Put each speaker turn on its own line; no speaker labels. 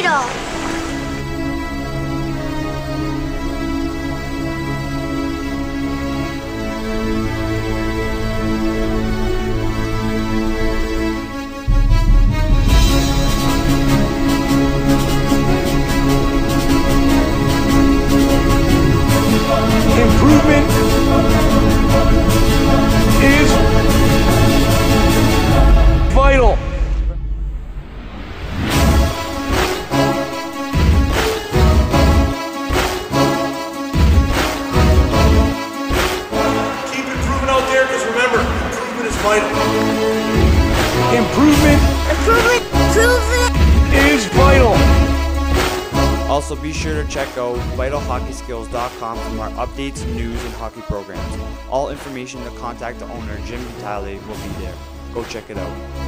vital.
Improvement
improving there because remember, improvement is vital.
Improvement
Improvement, improvement.
is vital.
Also, be sure to check out vitalhockeyskills.com for more updates, news, and hockey programs. All information to contact the owner, Jim Vitale, will be there. Go check it out.